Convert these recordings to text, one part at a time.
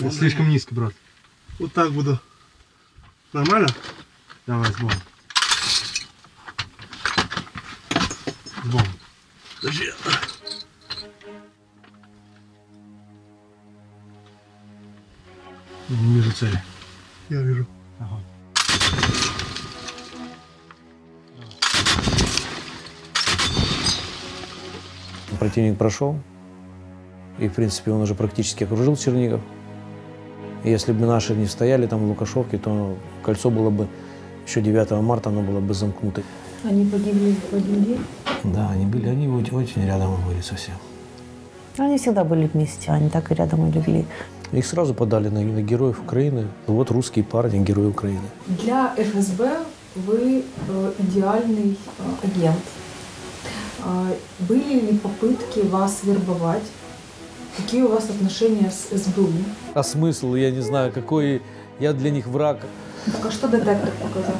Это слишком низко, брат. Вот так буду. Нормально? Давай, с Богом. С Богом. Подожди. Я не вижу цели. Я вижу. Ага. Противник прошел, и, в принципе, он уже практически окружил Чернигов. Если бы наши не стояли там в Лукашовке, то кольцо было бы еще 9 марта, оно было бы замкнуто. Они погибли в один день? Да, они были, они очень, очень рядом были совсем. Они всегда были вместе, они так и рядом и легли. Их сразу подали на, на героев Украины. Вот русские парни, герои Украины. Для ФСБ вы э, идеальный э, агент. А были ли попытки вас вербовать? Какие у вас отношения с СБУ? А смысл, я не знаю, какой я для них враг. Так а что детектор показал?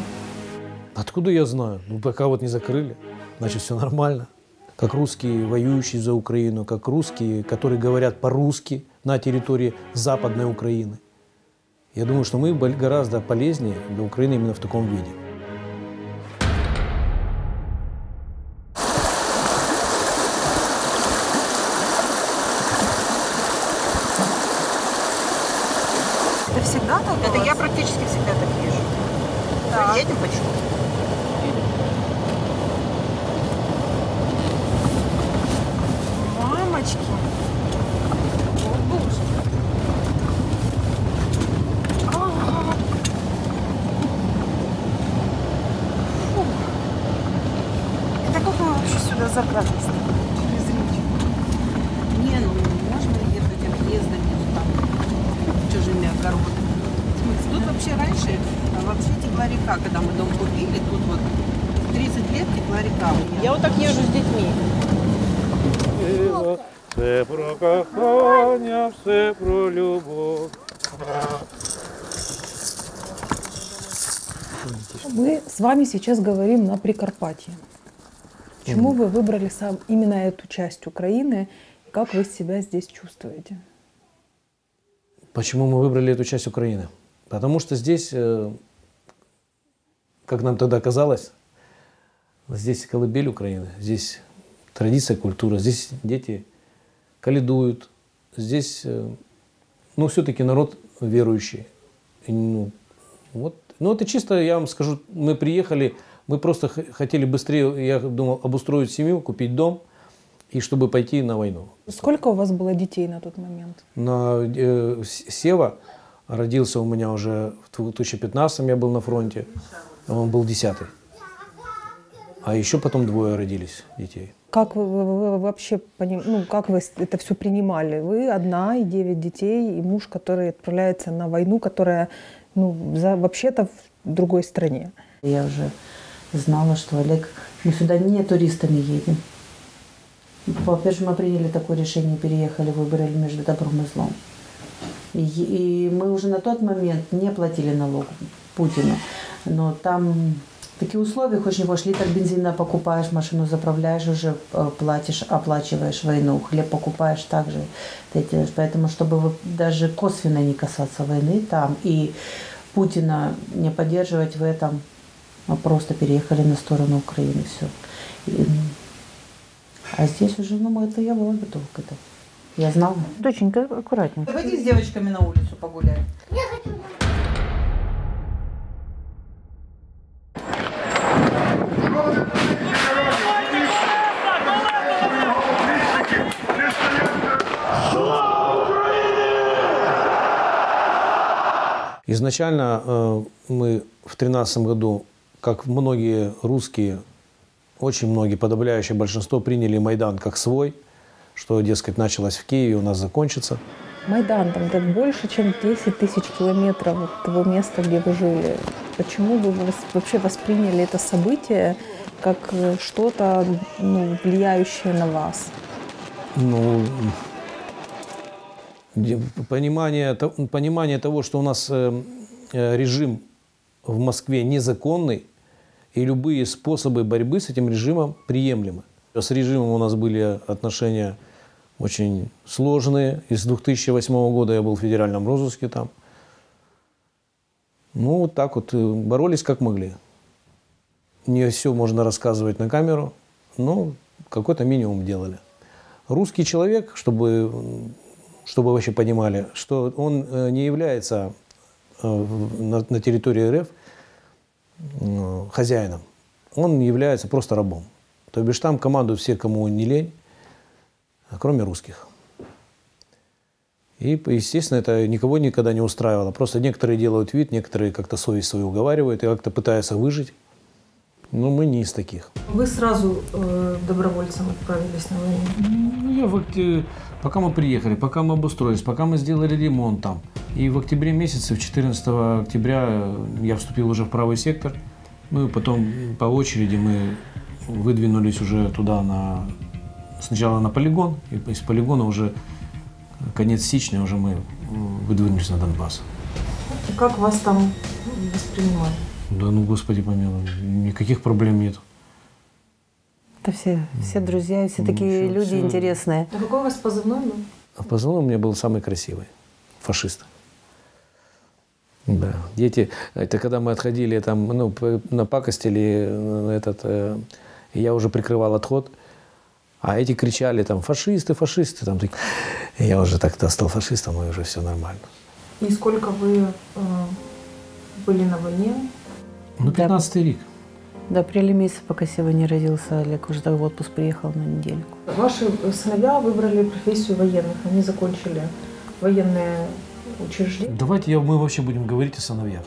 Откуда я знаю? Ну, пока вот не закрыли, значит, все нормально. Как русские, воюющие за Украину, как русские, которые говорят по-русски на территории Западной Украины. Я думаю, что мы гораздо полезнее для Украины именно в таком виде. Это всегда так? Это я практически всегда так вижу. Да. Едем почему? Мамочки. О, боже. А. Фу. Это как мы вообще сюда забрались? Через речку. Не, ну можно ехать объездами там, чужими огородами. В смысле, Тут вообще раньше, а вообще текла река, когда мы дом купили, тут вот 30 лет текла река. Я вот так езжу с детьми. Все про кохання, все про любов. Мы с вами сейчас говорим на Прикарпатье. Почему вы выбрали сам именно эту часть Украины? Как вы себя здесь чувствуете? Почему мы выбрали эту часть Украины? Потому что здесь, э, как нам тогда казалось, здесь колыбель Украины, здесь традиция, культура, здесь дети каледуют, здесь, ну, все-таки народ верующий. Ну, вот, ну, это чисто, я вам скажу, мы приехали, мы просто хотели быстрее, я думал, обустроить семью, купить дом, и чтобы пойти на войну. Сколько у вас было детей на тот момент? На, э, Сева родился у меня уже в 2015 я был на фронте, он был десятый. А еще потом двое родились детей. Как вы, вы- вы вообще поним- ну, как вы это все принимали? Вы одна и девять детей, и муж, который отправляется на войну, которая ну, за, вообще-то в другой стране. Я уже знала, что Олег, мы сюда не туристами едем. Во-первых, мы приняли такое решение, переехали, выбрали между добром и злом. И, и мы уже на тот момент не платили налог Путину. Но там такие условия, хочешь не хочешь, литр бензина покупаешь, машину заправляешь, уже э, платишь, оплачиваешь войну, хлеб покупаешь также ты делаешь. Поэтому, чтобы вы даже косвенно не касаться войны там и Путина не поддерживать в этом, мы просто переехали на сторону Украины, все. а здесь уже, ну, мы- это я была готова к этому. Я знала. Доченька, аккуратненько. Давайте с девочками на улицу погуляем. Изначально э, мы в 2013 году, как многие русские, очень многие, подавляющее большинство, приняли Майдан как свой, что, дескать, началось в Киеве, у нас закончится. Майдан, там где больше, чем 10 тысяч километров от того места, где вы жили. Почему вы вообще восприняли это событие как э, что-то ну, влияющее на вас? Ну, понимание, понимание того, что у нас э, э, режим в Москве незаконный, и любые способы борьбы с этим режимом приемлемы. С режимом у нас были отношения очень сложные. И с 2008 года я был в федеральном розыске там. Ну, вот так вот э, боролись как могли. Не все можно рассказывать на камеру, но какой-то минимум делали. Русский человек, чтобы, чтобы вы вообще понимали, что он э, не является э, на, территории РФ э, хозяином. Он является просто рабом. То бишь там командуют все, кому не лень, кроме русских. И, естественно, это никого никогда не устраивало. Просто некоторые делают вид, некоторые как-то совесть свою уговаривают и как-то пытаются выжить. Но мы не из таких. Вы сразу э, добровольцем отправились на войну. Ну, я в Пока мы приехали, пока мы обустроились, пока мы сделали ремонт там. И в октябре месяце, в 14 октября, э, я вступил уже в правый сектор. Ну и потом по очереди мы выдвинулись уже туда на... Сначала на полигон, и из полигона уже конец сечня уже мы выдвинулись на Донбасс. И Как вас там воспринимали? Да ну, господи помилуй, никаких проблем нет. Это все, все друзья, и все такие Ничего, люди всё. интересные. А какой у вас позывной был? А позывной у меня был самый красивый. Фашист. Да. Дети, это когда мы отходили там, ну, п- напакостили э, этот, э, я уже прикрывал отход, а эти кричали там фашисты, фашисты, там, так- я уже тогда стал фашистом, и уже все нормально. И сколько вы э, были на войне? Ну, Да. 15 рік. До апреля месяца, пока сегодня не родился Олег, уже так в отпуск приехал на недельку. Ваши сыновья выбрали профессию военных. Они закончили военные учреждения. Давайте я, мы вообще будем говорить о сыновьях.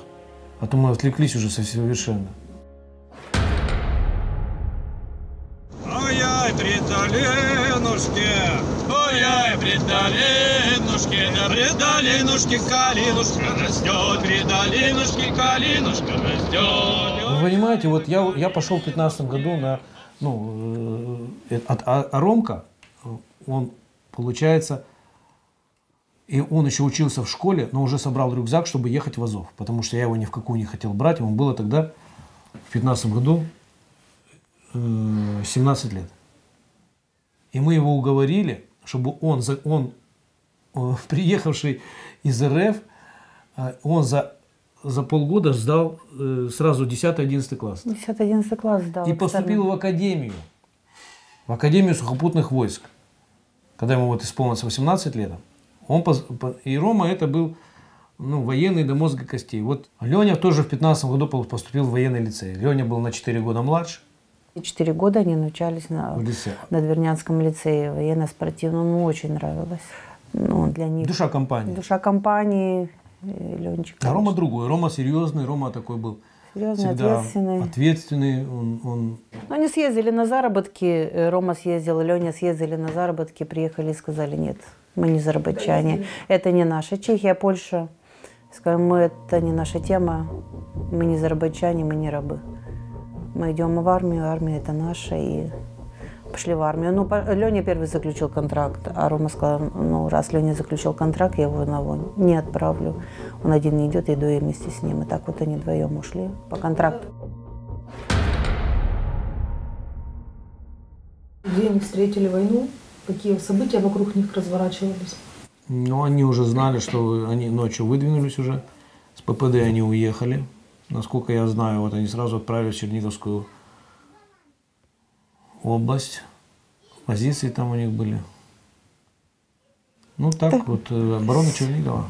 А то мы отвлеклись уже совершенно. Ой-ой, при долинушке, ой-ой, при долинушке, да при долинушке калинушка растет, при долинушке калинушка растет. Понимаете, вот я, я пошел в 15 году на, ну, э, а, а Ромка, э, он, получается, и он еще учился в школе, но уже собрал рюкзак, чтобы ехать в Азов, потому что я его ни в какую не хотел брать, ему было тогда, в 15 году, э, 17 лет. И мы его уговорили, чтобы он, за- он э, приехавший из РФ, э, он за, за полгода сдал э, сразу 10-11 класс. 10-11 класс сдал. И поступил в академию. В Академию сухопутных войск. Когда ему вот исполнилось 18 лет. Он пос- по- и Рома это был ну, военный до мозга костей. Вот Леня тоже в 15 году поступил в военный лицей. Леня был на 4 года младше Четыре года они научались на, на Двернянском лицее военно-спортивном. Ему очень нравилось. Ну, для них Душа компании. душа компании. И Ленчик. А Рома другой. Рома серьезный. Рома такой был Серьезный, всегда ответственный. ответственный. Он, он Ну, они съездили на заработки, э, Рома съездил, Леня съездили на заработки, приехали и сказали, нет, мы не заработчане, это не наша Чехия, Польша. Сказали, мы, это не наша тема, мы не заработчане, мы не рабы. Мы идем в армию, армия это наша, и пошли в армию. Ну, Леня первый заключил контракт, а Рома сказал, ну, раз Леня заключил контракт, я его на войну не отправлю. Он один не идет, я иду я вместе с ним. И так вот они вдвоем ушли по контракту. Где они встретили войну? Какие события вокруг них разворачивались? Ну, они уже знали, что они ночью выдвинулись уже. С ППД они уехали. Насколько я знаю, вот они сразу отправились в Черниговскую область. Позиции там у них были. Ну, так вот, э, оборона Чернигова.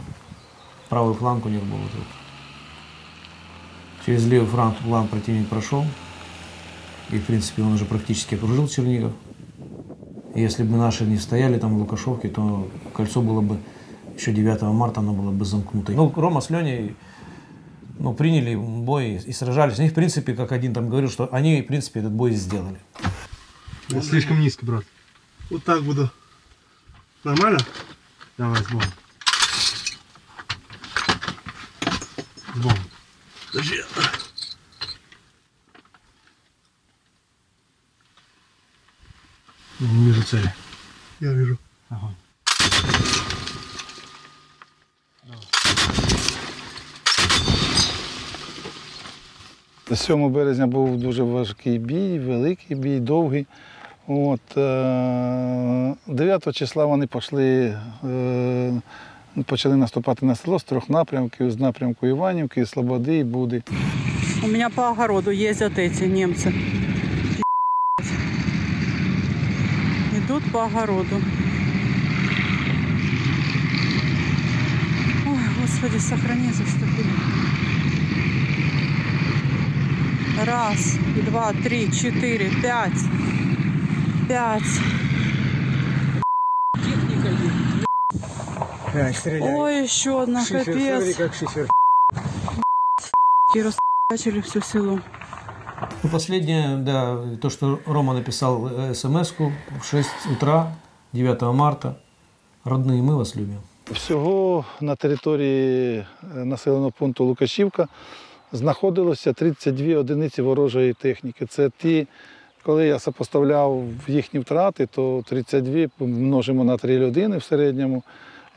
Правый фланг у них был вот. Через левый фланг, фланг противник прошел. И, в принципе, он уже практически окружил Чернигов. И Если бы наши не стояли там в Лукашовке, то кольцо было бы еще 9 марта, оно было бы замкнуто. Ну, Рома с Леней ну, приняли бой и сражались. Они, в принципе, как один там говорил, что они, в принципе, этот бой сделали. Да, слишком низко, брат. Вот так буду. Нормально? Давай, с Богом. С. Подожди. Не вижу цели. Я вижу. Огонь. 7 березня був дуже важкий бій, великий бій, довгий. От, е, 9 числа вони пішли, е, почали наступати на село з трьох напрямків, з напрямку Іванівки, Слободи і Буди. У меня по огороду эти немцы. Пи***ц. Идут по огороду. Ой, Господи, сохрани, заступи. Раз, два, три, четыре, пять. Пять. Ой, еще одна, капец. И расчили все село. Ну, последнее, да, то, что Рома написал смс в 6 утра, 9 марта. Родные, мы вас любим. Всього на території е, населеного пункту Лукашівка знаходилося 32 одиниці ворожої техніки. Це ті, коли я сопоставляв їхні втрати, то 32 множимо на 3 людини в середньому.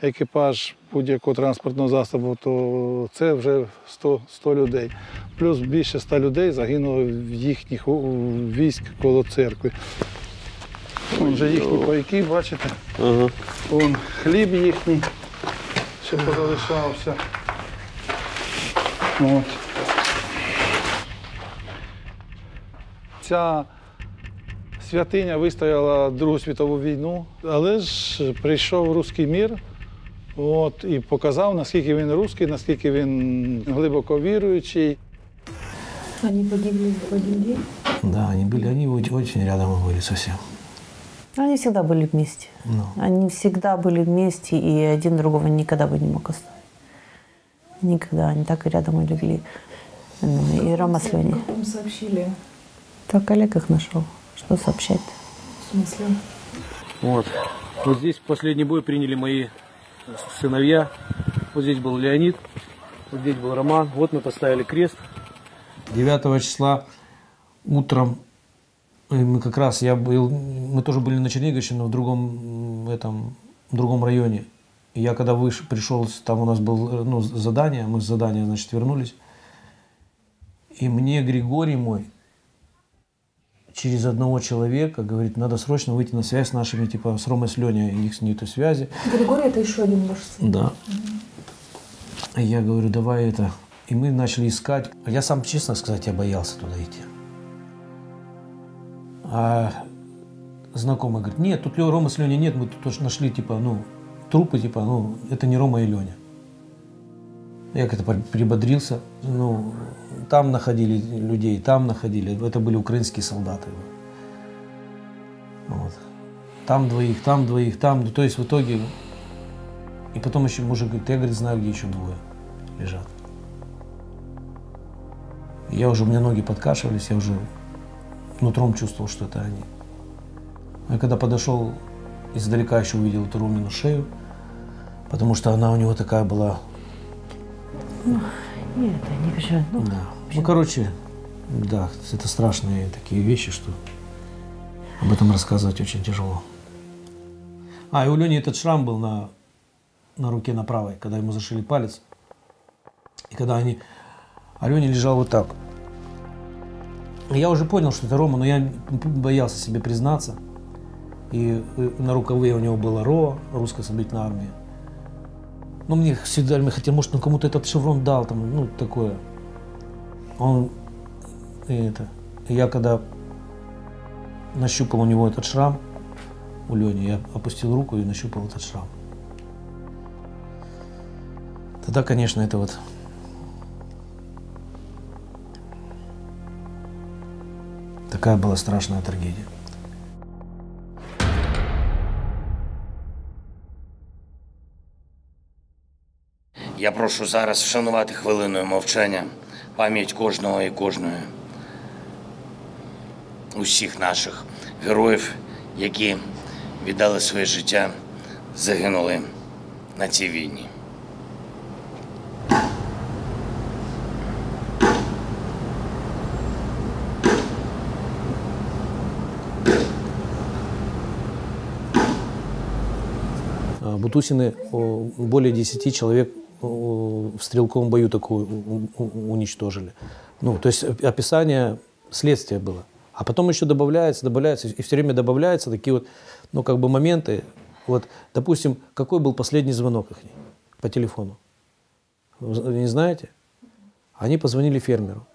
Екіпаж будь-якого транспортного засобу, то це вже 100, 100 людей. Плюс більше 100 людей загинуло в їхніх військ коло церкви. Вон вже їхні пайки, бачите? Ага. Вон хліб їхній, ще позалишався. От. Ця святиня вистояла Другу світову війну, але ж прийшов руський мір от, і показав, наскільки він русський, наскільки він глибоко віруючий. Они погибли в один день? Да, они были, они очень- очень рядом были совсем. Они всегда были вместе. Ну. Они всегда были вместе, и один другого никогда бы не мог оставить. Никогда. Они так и рядом и легли. Ну, И Рома с Леней. Как вам сообщили? так Олег их нашел. Что сообщать? В смысле? Вот. Вот здесь последний бой приняли мои сыновья. Вот здесь был Леонид, вот здесь был Роман. Вот мы поставили крест. 9 числа утром э, мы как раз, я был, мы тоже были на Черниговщине, но в другом этом, в другом районе. И я когда выш, пришел, там у нас было ну, задание, мы с задания, значит, вернулись. И мне Григорий мой через одного человека говорит, надо срочно выйти на связь с нашими, типа, с Ромой, с Леней, их с нету связи. Григорий это еще один сын. Да. И я говорю, давай это. И мы начали искать. Я сам, честно сказать, я боялся туда идти. А знакомый говорит, нет, тут Рома с Леней нет, мы тут тоже нашли, типа, ну, трупы, типа, ну, это не Рома и Леня. Я как-то при- прибодрился. Ну, там находили людей, там находили. Это были украинские солдаты. Вот. Там двоих, там двоих, там. Ну, То есть в итоге... И потом еще мужик говорит, я, говорит, знаю, где еще двое лежат. Я уже, у меня ноги подкашивались, я уже нутром чувствовал, что это они. Я когда подошел, издалека еще увидел эту Румину шею, потому что она у него такая была Ну, нет, не переживай. Ну, да. Ну, короче, да, это страшные такие вещи, что об этом рассказывать очень тяжело. А, и у Лени этот шрам был на, на руке на правой, когда ему зашили палец. И когда они... А Леня лежал вот так. Я уже понял, что это Рома, но я боялся себе признаться. И на рукаве у него было РО, русская освободительная армия. Ну, мне всегда мне хотел, может, он кому-то этот шеврон дал, там, ну, такое. Он, и это, я когда нащупал у него этот шрам, у Лени, я опустил руку и нащупал этот шрам. Тогда, конечно, это вот такая была страшная трагедия. Я прошу зараз вшанувати хвилиною мовчання пам'ять кожного і кожної усіх наших героїв, які віддали своє життя, загинули на цій війні. Бутусины, более 10 человек в стрелковом бою такую уничтожили. Ну, то есть оп- описание следствия было. А потом еще добавляется, добавляется, и все время добавляются такие вот, ну, как бы моменты. Вот, допустим, какой был последний звонок их по телефону? Вы не знаете? Они позвонили фермеру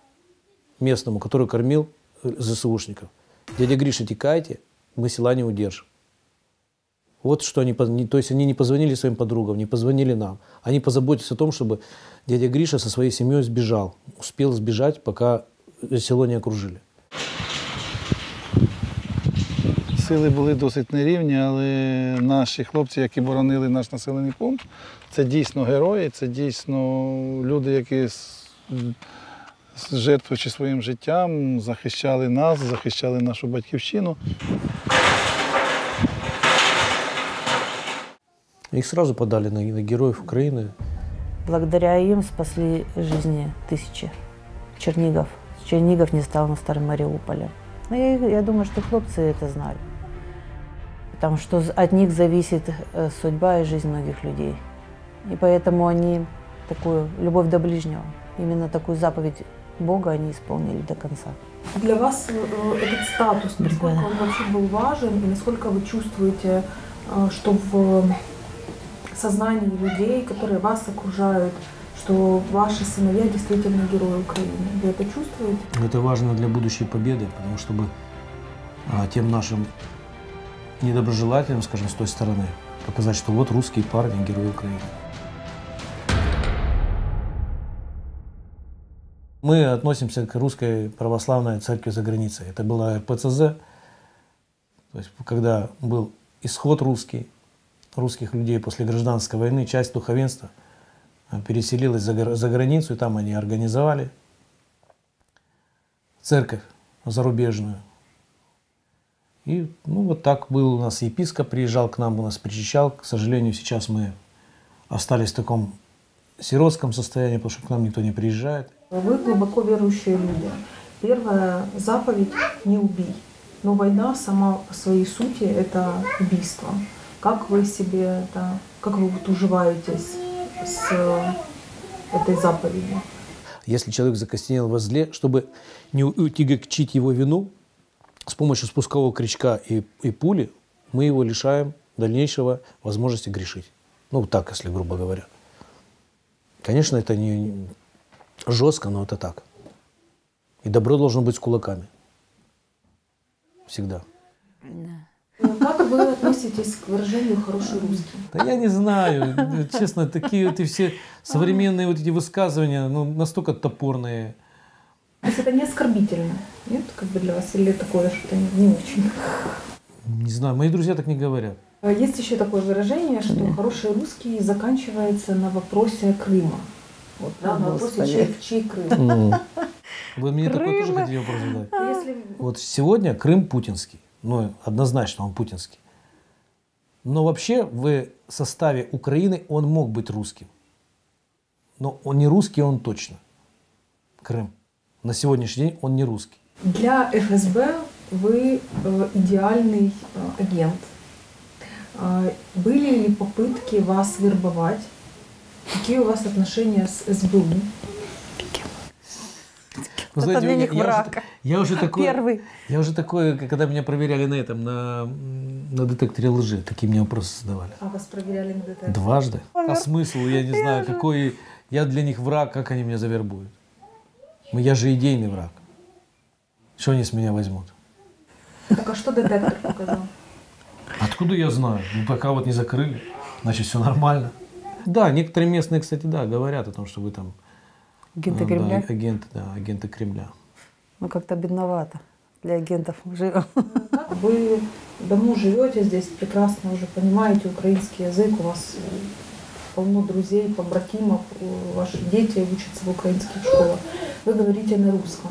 местному, который кормил э, ЗСУшников. Дядя Гриша, текайте, мы села не удержим. Вот что они, то есть они не позвонили своим подругам, не позвонили нам. Они позаботились о том, чтобы дядя Гриша со своей семьей сбежал. Успел сбежать, пока село не окружили. Сили були досить нерівні, але наші хлопці, які боронили наш населений пункт, це дійсно герої, це дійсно люди, які жертвуючи своїм життям, захищали нас, захищали нашу батьківщину. Их сразу подали на, на героев Украины. Благодаря им спасли жизни тысячи Чернигов. Чернигов не стал на Старом Мариуполе. Ну, я, я думаю, что хлопцы это знали. Потому что от них зависит э, судьба и жизнь многих людей. И поэтому они такую любовь до ближнего, именно такую заповедь Бога они исполнили до конца. Для вас э, этот статус, насколько он вообще был важен, и насколько вы чувствуете, э, что в сознании людей, которые вас окружают, что ваши сыновья действительно герои Украины. Вы это чувствуете? Это важно для будущей победы, потому чтобы а, тем нашим недоброжелателям, скажем, с той стороны, показать, что вот русские парни, герои Украины. Мы относимся к русской православной церкви за границей. Это была РПЦЗ, то есть когда был исход русский, русских людей после гражданской войны, часть духовенства э, переселилась за, границу, и там они организовали церковь зарубежную. И ну, вот так был у нас епископ, приезжал к нам, у нас причащал. К сожалению, сейчас мы остались в таком сиротском состоянии, потому что к нам никто не приезжает. Вы глубоко верующие люди. Первая заповедь – не убий. Но война сама по своей сути – это убийство. Как вы себе это, как вы вот уживаетесь с этой заповедью? Если человек закостенел во зле, чтобы не утягчить его вину, с помощью спускового крючка и, и пули мы его лишаем дальнейшего возможности грешить. Ну, так, если грубо говоря. Конечно, это не жестко, но это так. И добро должно быть с кулаками. Всегда. Да. Как вы относитесь к выражению «хороший русский»? Да я не знаю. Честно, такие вот и все современные вот эти высказывания, ну, настолько топорные. То есть это не оскорбительно, нет, как бы для вас, или такое что-то не очень? Не знаю, мои друзья так не говорят. А есть еще такое выражение, что да. хороший русский заканчивается на вопросе Крыма. Вот, да, на вопросе чей, чей Крым. Вы мне Крым. такой тоже хотели вопрос задать. Если... Вот сегодня Крым путинский. Ну, однозначно он путинский. Но вообще в составе Украины он мог быть русским. Но он не русский, он точно. Крым. На сегодняшний день он не русский. Для ФСБ вы э, идеальный э, агент. Э, были ли попытки вас вербовать? Какие у вас отношения с СБУ? Вы знаете, для них я, враг. Я, уже, я уже такой, Первый. Я уже такой, когда меня проверяли на этом, на, на детекторе лжи, такие мне вопросы задавали. А вас проверяли на детекторе? Дважды. А смысл, я не знаю, какой... Я для них враг, как они меня завербуют? Ну, я же идейный враг. Что они с меня возьмут? Так а что детектор показал? Откуда я знаю? Ну, пока вот не закрыли, значит, все нормально. Да, некоторые местные, кстати, да, говорят о том, что вы там Агенты Кремля? Да, агенты, да, агенты Кремля. Ну, как-то бедновато для агентов живем. Вы давно живете здесь, прекрасно уже понимаете украинский язык, у вас полно друзей, побратимов, ваши дети учатся в украинских школах. Вы говорите на русском.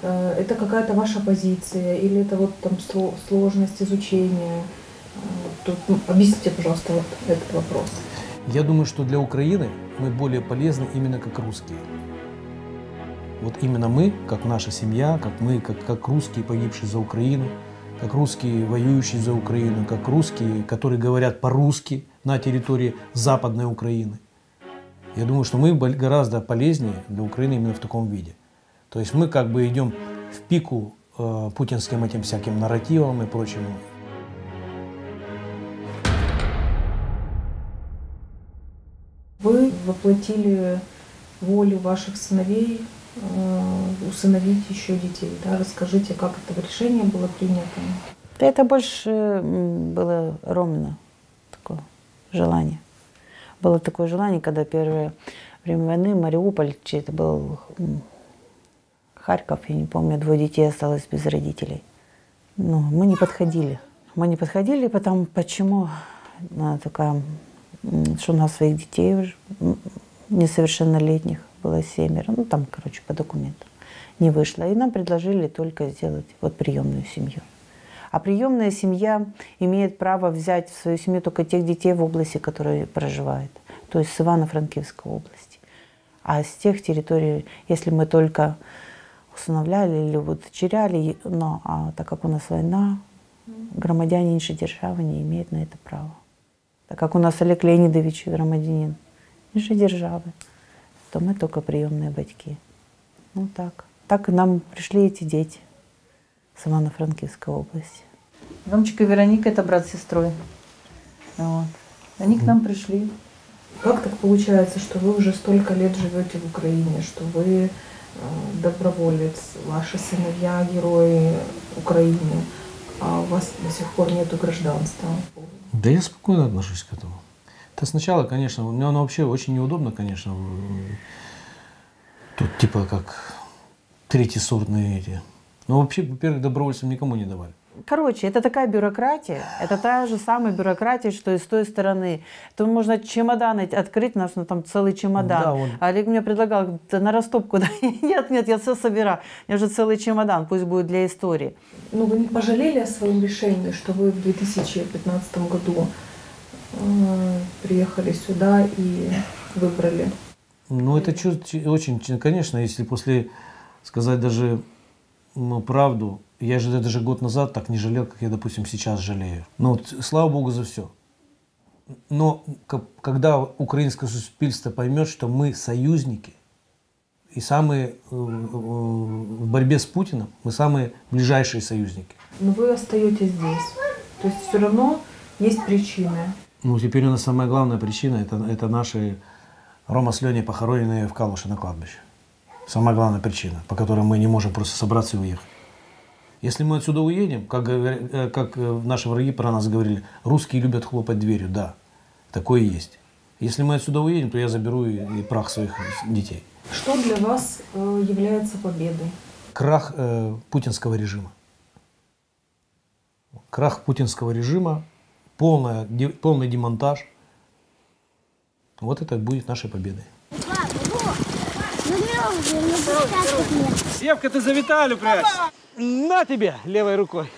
Э, это какая-то ваша позиция или это вот там сложность изучения? Э, тут, ну, объясните, пожалуйста, вот этот вопрос. Я думаю, что для Украины мы более полезны именно как русские. Вот именно мы, как наша семья, как мы, как, как русские, погибшие за Украину, как русские, воюющие за Украину, как русские, которые говорят по-русски на территории Западной Украины. Я думаю, что мы гораздо полезнее для Украины именно в таком виде. То есть мы как бы идем в пику э, путинским этим всяким нарративам и прочему. Вы воплотили волю ваших сыновей усыновить еще детей. Да? Расскажите, как это решение было принято? Это больше было ровно такое желание. Было такое желание, когда первое время войны Мариуполь, чи это был Харьков, я не помню, двое детей осталось без родителей. Ну, мы не подходили. Мы не подходили, потому почему она такая, что у нас своих детей уже несовершеннолетних было семеро, ну там, короче, по документам не вышло. И нам предложили только сделать вот приемную семью. А приемная семья имеет право взять в свою семью только тех детей в области, которые проживают, то есть с Ивано-Франкивской области. А с тех территорий, если мы только усыновляли или удочеряли, но а так как у нас война, громадяне іншої держави не имеют на это права. Так как у нас Олег Леонидович громадянин іншої держави, то мы только приемные батьки. Ну так. Так нам пришли эти дети с Ивано-Франкивской области. Ромчик и Вероника это брат с сестрой. Вот. Они к нам пришли. Как так получается, что вы уже столько лет живете в Украине, что вы э, доброволец, ваши сыновья герои Украины, а у вас до сих пор нету гражданства? Да я спокойно отношусь к этому. Это сначала, конечно, мне оно вообще очень неудобно, конечно. Тут типа как третьесортные эти. Но вообще, во-первых, добровольцам никому не давали. Короче, это такая бюрократия, это та же самая бюрократия, что и с той стороны. То можно чемодан открыть, у нас ну, там целый чемодан. Да, он- Олег мне предлагал «Да на растопку, да, нет, нет, я все собираю. У меня же целый чемодан, пусть будет для истории. Ну, вы не пожалели о своем решении, что вы в 2015 году приехали сюда и выбрали? Ну, это очень, конечно, если после сказать даже ну, правду, я же даже год назад так не жалел, как я, допустим, сейчас жалею. Ну, вот, слава богу за все. Но ко- когда украинское суспільство поймет, что мы союзники, и самые э, в борьбе с Путиным, мы самые ближайшие союзники. Но вы остаетесь здесь. То есть все равно есть причины. Ну, теперь у нас самая главная причина это, это наши Рома с Леней похороненные в Калуше на кладбище. Самая главная причина, по которой мы не можем просто собраться и уехать. Если мы отсюда уедем, как, э, как э, наши враги про нас говорили, русские любят хлопать дверью, да, такое есть. Если мы отсюда уедем, то я заберу и, и прах своих детей. Что для вас э, является победой? Крах э, путинского режима. Крах путинского режима, полная, де- полный демонтаж. Вот это будет нашей победой. Севка, ты за Виталю прячь. На тебе левой рукой.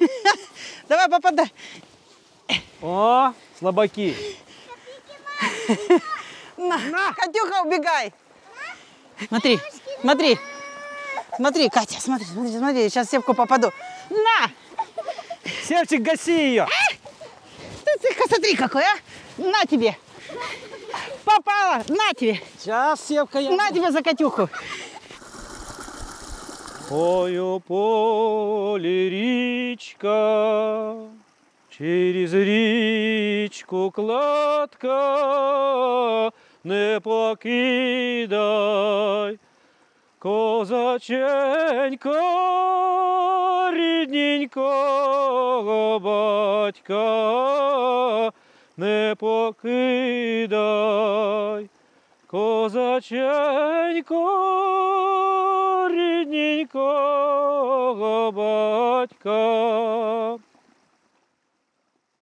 Давай, попадай. О, слабаки. На, Катюха, убегай. Смотри, смотри. Смотри, Катя, смотри, смотри, смотри. Сейчас севку попаду. На! Севчик, гаси ее. Смотри какой, а! На тебе! Попала! На тебе! Сейчас, Севка, я... На тебе за Катюху! Ой, у поле речка, через річку кладка, не покидай, козаченька, рідненького батька, не покидай, козаченько, рідненького батька.